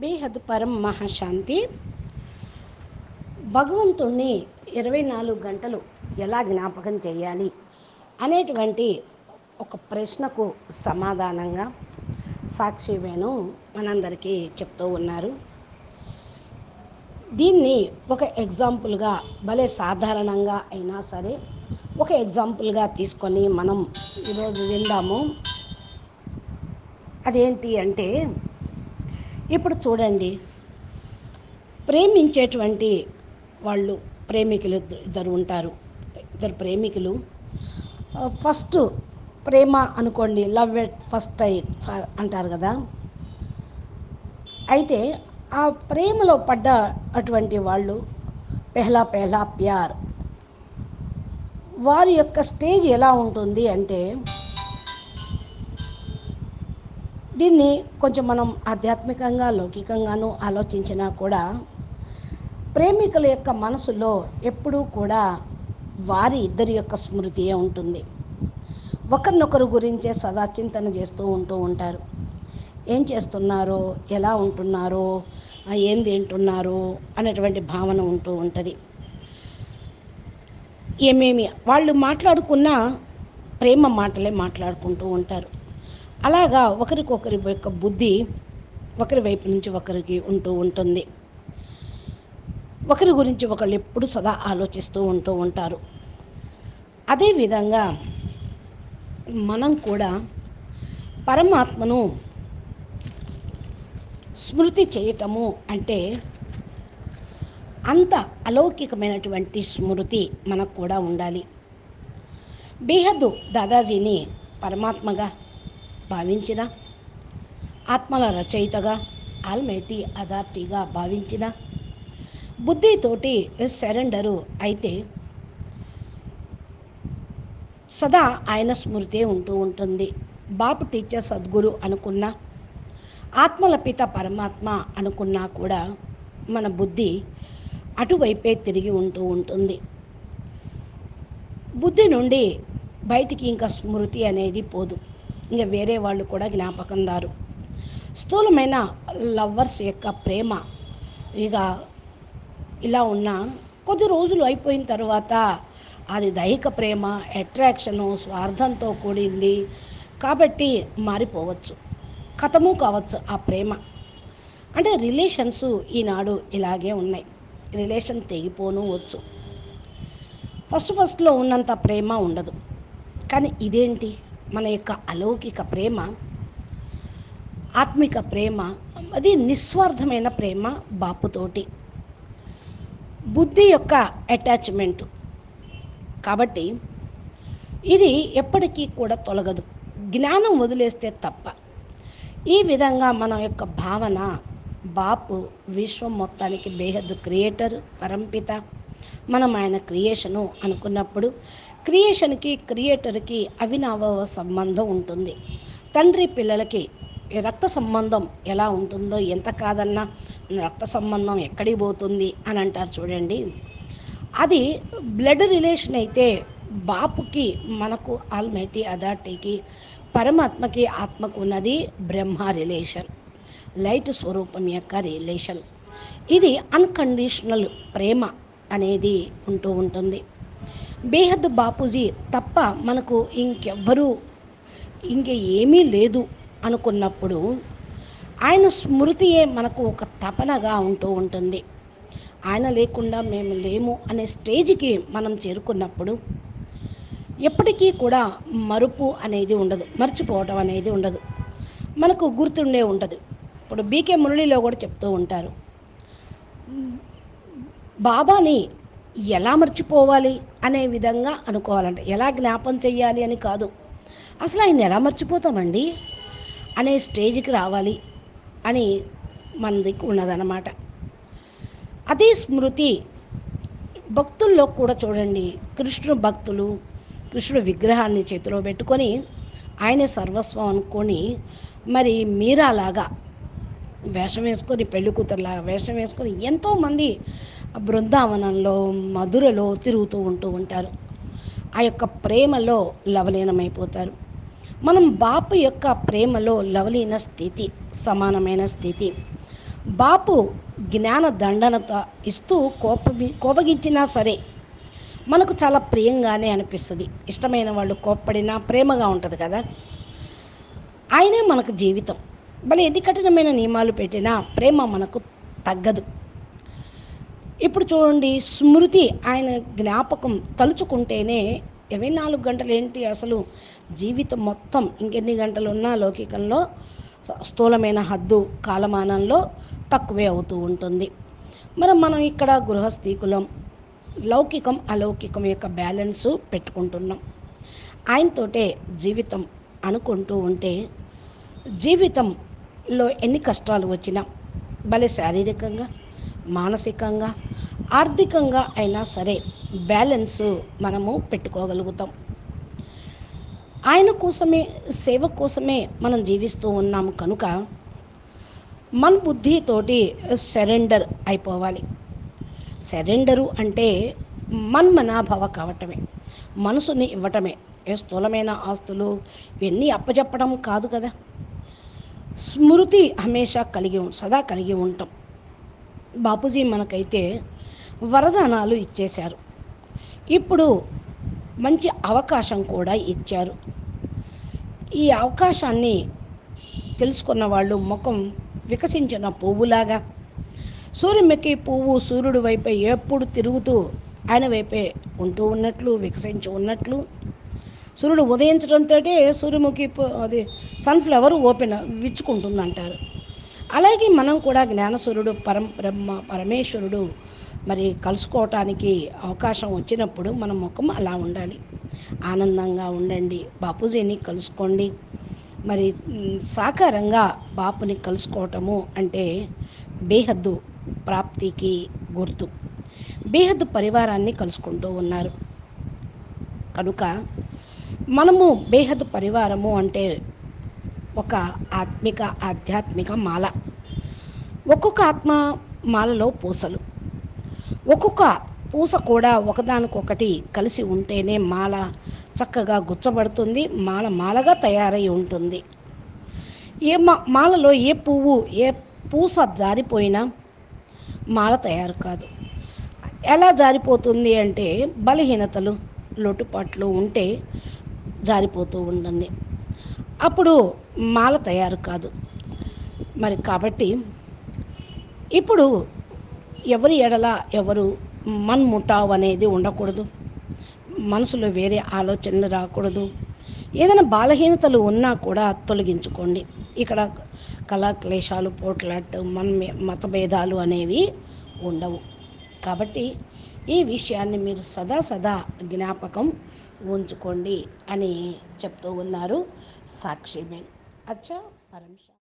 బేహద్ పరం మహాశాంతి. భగవంతుణ్ణి ఇరవై నాలుగు గంటలు ఎలా జ్ఞాపకం చేయాలి అనేటువంటి ఒక ప్రశ్నకు సమాధానంగా సాక్షి వేణు మనందరికీ చెప్తూ ఉన్నారు. దీన్ని ఒక ఎగ్జాంపుల్గా భలే సాధారణంగా అయినా సరే ఒక ఎగ్జాంపుల్గా తీసుకొని మనం ఈరోజు విందాము. అదేంటి అంటే ఇప్పుడు చూడండి. ప్రేమించేటువంటి వాళ్ళు ప్రేమికులు ఇద్దరు- ఉంటారు. ఇద్దరు ప్రేమికులు. ఫస్ట్ ప్రేమ అనుకోండి లవ్ ఎట్ ఫస్ట్ టైట్ అంటారు కదా. అయితే ఆ ప్రేమలో పడ్డ అటువంటి వాళ్ళు పెహ్లా పెహ్లా ప్యార్. వారి యొక్క స్టేజ్ ఎలా ఉంటుంది అంటే దీన్ని కొంచెం మనం ఆధ్యాత్మికంగా లౌకికంగానూ ఆలోచించినా కూడా ప్రేమికుల యొక్క మనసులో ఎప్పుడూ కూడా వారి ఇద్దరి యొక్క స్మృతియే ఉంటుంది. ఒకరినొకరు గురించే సదా చింతన చేస్తూ ఉంటూ ఉంటారు. ఏం చేస్తున్నారో ఎలా ఉంటున్నారో ఏం తింటున్నారో అనేటువంటి భావన ఉంటూ ఉంటుంది. ఏమేమి వాళ్ళు మాట్లాడుకున్న ప్రేమ మాటలే మాట్లాడుకుంటూ ఉంటారు. అలాగా ఒకరికొకరి యొక్క బుద్ధి ఒకరి వైపు నుంచి ఒకరికి ఉంటూ ఉంటుంది. ఒకరి గురించి ఒకళ్ళు ఎప్పుడు సదా ఆలోచిస్తూ ఉంటూ ఉంటారు. అదేవిధంగా మనం కూడా పరమాత్మను స్మృతి చేయటము అంటే అంత అలౌకికమైనటువంటి స్మృతి మనకు కూడా ఉండాలి. బేహద్దు దాదాజీని పరమాత్మగా భావించిన ఆత్మల రచయితగా ఆల్మైటీ అథారిటీగా భావించిన బుద్ధితోటి సరెండరు అయితే సదా ఆయన స్మృతే ఉంటూ ఉంటుంది. బాపు టీచర్ సద్గురు అనుకున్నా ఆత్మల పిత పరమాత్మ అనుకున్నా కూడా మన బుద్ధి అటువైపే తిరిగి ఉంటూ ఉంటుంది. బుద్ధి నుండి బయటికి ఇంకా స్మృతి అనేది పోదు. ఇంకా వేరే వాళ్ళు కూడా జ్ఞాపకం రారు. స్థూలమైన లవ్వర్స్ యొక్క ప్రేమ ఇక ఇలా ఉన్న కొద్ది రోజులు అయిపోయిన తర్వాత అది దైహిక ప్రేమ అట్రాక్షను స్వార్థంతో కూడింది కాబట్టి మారిపోవచ్చు. కథము కావచ్చు ఆ ప్రేమ. అంటే రిలేషన్స్ ఈనాడు ఇలాగే ఉన్నాయి. రిలేషన్ తెగిపోను వచ్చు. ఫస్ట్ ఫస్ట్లో ఉన్నంత ప్రేమ ఉండదు. కానీ ఇదేంటి? మన యొక్క అలౌకిక ప్రేమ ఆత్మిక ప్రేమ అది నిస్వార్థమైన ప్రేమ బాపుతోటి. బుద్ధి యొక్క అటాచ్మెంట్. కాబట్టి ఇది ఎప్పటికీ కూడా తొలగదు. జ్ఞానం వదిలేస్తే తప్ప. ఈ విధంగా మన యొక్క భావన బాపు విశ్వం మొత్తానికి బేహద్ క్రియేటర్ పరంపిత. మనం ఆయన క్రియేషను అనుకున్నప్పుడు క్రియేషన్కి క్రియేటర్కి అవినావ సంబంధం ఉంటుంది. తండ్రి పిల్లలకి రక్త సంబంధం ఎలా ఉంటుందో ఎంత కాదన్నా రక్త సంబంధం ఎక్కడికి పోతుంది అని అంటారు చూడండి. అది బ్లడ్ రిలేషన్ అయితే బాపుకి మనకు ఆల్మైటీ అథారిటీకి పరమాత్మకి ఆత్మకు ఉన్నది బ్రహ్మ రిలేషన్ లైట్ స్వరూపం యొక్క రిలేషన్. ఇది అన్కండిషనల్ ప్రేమ. అనేది ఉంటూ ఉంటుంది. బేహద్ బాపూజీ తప్ప మనకు ఇంకెవ్వరూ ఇంక ఏమీ లేదు అనుకున్నప్పుడు ఆయన స్మృతియే మనకు ఒక తపనగా ఉంటూ ఉంటుంది. ఆయన లేకుండా మేము లేము అనే స్టేజ్కి మనం చేరుకున్నప్పుడు ఎప్పటికీ కూడా మరుపు అనేది ఉండదు మర్చిపోవటం అనేది ఉండదు. మనకు గుర్తుండే ఉండదు ఇప్పుడు బీకే మురళిలో కూడా చెప్తూ ఉంటారు. బాబాని ఎలా మర్చిపోవాలి అనే విధంగా అనుకోవాలంట. ఎలా జ్ఞాపం చెయ్యాలి అని కాదు. అసలు ఆయన ఎలా మర్చిపోతామండి? అనే స్టేజ్కి రావాలి అని మనది ఉన్నదన్నమాట. అదే స్మృతి భక్తుల్లో కూడా చూడండి. కృష్ణుడు భక్తులు కృష్ణుడు విగ్రహాన్ని చేతిలో పెట్టుకొని ఆయన సర్వస్వం అనుకొని మరి మీరాలాగా వేషం వేసుకొని పెళ్ళి కూతురులాగా వేషం వేసుకొని ఎంతోమంది బృందావనంలో మధురలో తిరుగుతూ ఉంటూ ఉంటారు. ఆ యొక్క ప్రేమలో లవలీనమైపోతారు. మనం బాపు యొక్క ప్రేమలో లవలీన స్థితి సమానమైన స్థితి. బాపు జ్ఞాన దండనత ఇస్తూ కోప కోపగించినా సరే మనకు చాలా ప్రియంగానే అనిపిస్తుంది. ఇష్టమైన వాళ్ళు కోప్పడినా ప్రేమగా ఉంటుంది కదా. ఆయనే మనకు జీవితం. భలే ఎన్ని కఠినమైన నియమాలు పెట్టినా ప్రేమ మనకు తగ్గదు. ఇప్పుడు చూడండి స్మృతి ఆయన జ్ఞాపకం తలుచుకుంటేనే ఇరవై నాలుగు గంటలు ఏంటి అసలు జీవితం మొత్తం? ఇంకెన్ని గంటలు ఉన్నా లౌకికంలో స్థూలమైన హద్దు కాలమానంలో తక్కువే అవుతూ ఉంటుంది. మరి మనం ఇక్కడ గృహస్థీకులం లౌకికం అలౌకికం యొక్క బ్యాలెన్సు పెట్టుకుంటున్నాం. ఆయనతోటే జీవితం అనుకుంటూ ఉంటే జీవితంలో ఎన్ని కష్టాలు వచ్చినా భలే శారీరకంగా మానసికంగా ఆర్థికంగా అయినా సరే బ్యాలెన్స్ మనము పెట్టుకోగలుగుతాం. ఆయన కోసమే సేవ కోసమే మనం జీవిస్తూ ఉన్నాము కనుక మన బుద్ధితోటి సరెండర్ అయిపోవాలి. సరెండరు అంటే మన్మనాభవ కావటమే మనసుని ఇవ్వటమే. ఏ స్థూలమైన ఆస్తులు ఇవన్నీ అప్పచెప్పడం కాదు కదా. స్మృతి హమేషా కలిగి సదా కలిగి ఉంటాం. బాపూజీ మనకైతే వరదానాలు ఇచ్చేశారు. ఇప్పుడు మంచి అవకాశం కూడా ఇచ్చారు. ఈ అవకాశాన్ని తెలుసుకున్న వాళ్ళు ముఖం వికసించిన పువ్వులాగా సూర్యముఖి పువ్వు సూర్యుడి వైపే ఎప్పుడు తిరుగుతూ ఆయన వైపే ఉంటూ ఉన్నట్లు వికసించి ఉన్నట్లు సూర్యుడు ఉదయించడంతో సూర్యముఖి అది సన్ఫ్లవర్ ఓపెన్ విచ్చుకుంటుంది అంటారు అలాగే మనం కూడా జ్ఞానసూర్యుడు పరం బ్రహ్మ పరమేశ్వరుడు మరి కలుసుకోవటానికి అవకాశం వచ్చినప్పుడు మన ముఖం అలా ఉండాలి. ఆనందంగా ఉండండి. బాపూజీని కలుసుకోండి. మరి సాకారంగా బాపుని కలుసుకోవటము అంటే బేహద్దు ప్రాప్తికి గుర్తు. బేహద్దు పరివారాన్ని కలుసుకుంటూ ఉన్నారు. కనుక మనము బేహద్దు పరివారము అంటే ఒక ఆత్మిక ఆధ్యాత్మిక మాల. ఒక్కొక్క ఆత్మ మాలలో పూసలు. ఒక్కొక్క పూస కూడా ఒకదానికొకటి కలిసి ఉంటేనే మాల చక్కగా గుచ్చబడుతుంది మాల మాలగా తయారై ఉంటుంది. ఏ మా మాలలో ఏ పువ్వు ఏ పూస జారిపోయినా మాల తయారు కాదు. ఎలా జారిపోతుంది అంటే బలహీనతలు లోటుపాట్లు ఉంటే జారిపోతూ ఉంటుంది. అప్పుడు మాల తయారు కాదు. మరి కాబట్టి ఇప్పుడు ఎవరి ఎడల ఎవరు మన్ముటావు అనేది ఉండకూడదు. మనసులో వేరే ఆలోచనలు రాకూడదు. ఏదైనా బలహీనతలు ఉన్నా కూడా తొలగించుకోండి. ఇక్కడ కళాక్లేశాలు పోట్లాట్ మన మతభేదాలు అనేవి ఉండవు. కాబట్టి ఈ విషయాన్ని మీరు సదా సదా జ్ఞాపకం ఉంచుకోండి అని చెప్తూ ఉన్నారు अच्छा परम परमश